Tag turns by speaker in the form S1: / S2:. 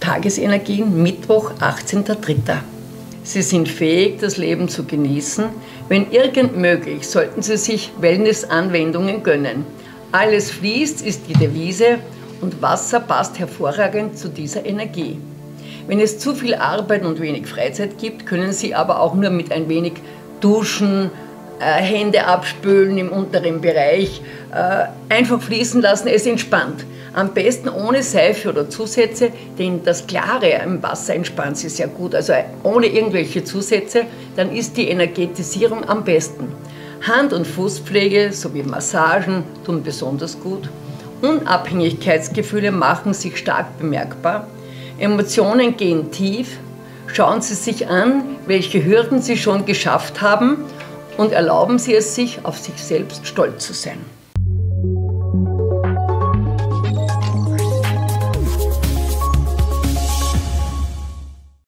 S1: Tagesenergien, Mittwoch, 18.03. Sie sind fähig, das Leben zu genießen. Wenn irgend möglich, sollten Sie sich Wellness-Anwendungen gönnen. Alles fließt, ist die Devise und Wasser passt hervorragend zu dieser Energie. Wenn es zu viel Arbeit und wenig Freizeit gibt, können Sie aber auch nur mit ein wenig Duschen, äh, Hände abspülen im unteren Bereich, äh, einfach fließen lassen, es entspannt. Am besten ohne Seife oder Zusätze, denn das Klare im Wasser entspannt sich sehr gut. Also ohne irgendwelche Zusätze, dann ist die Energetisierung am besten. Hand- und Fußpflege sowie Massagen tun besonders gut. Unabhängigkeitsgefühle machen sich stark bemerkbar. Emotionen gehen tief. Schauen Sie sich an, welche Hürden Sie schon geschafft haben und erlauben Sie es sich, auf sich selbst stolz zu sein.